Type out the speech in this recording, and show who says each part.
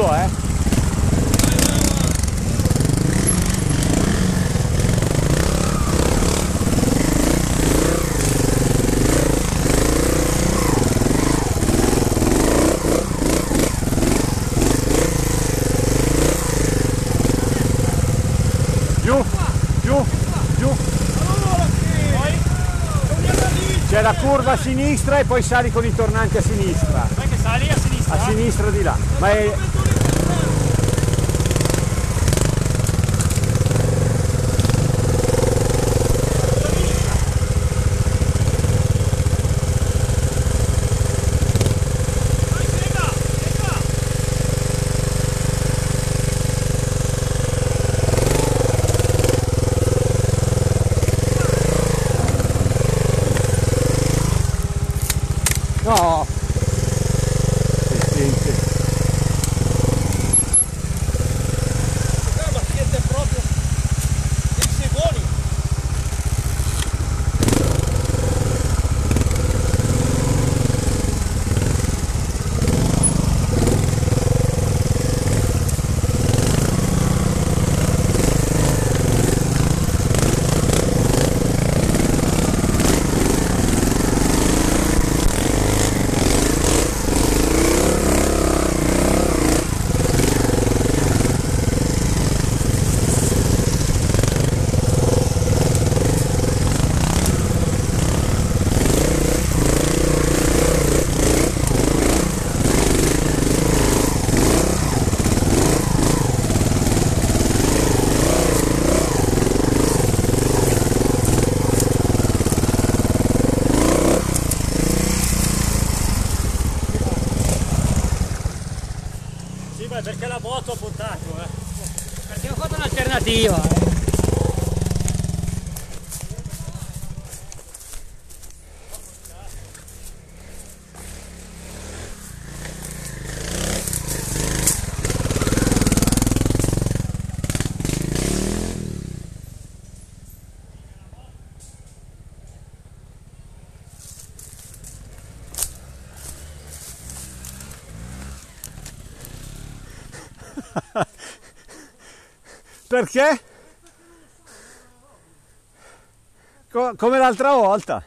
Speaker 1: culo, eh. Giù, giù, giù. C'è la curva a sinistra e poi sali con i tornanti a sinistra.
Speaker 2: Vai che sali a sinistra.
Speaker 1: A sinistra di là. Ma è, No!
Speaker 2: Sì, ma perché la moto ha portato, eh.
Speaker 3: Perché ho fatto un'alternativa. eh.
Speaker 1: Perché? Co- come l'altra volta.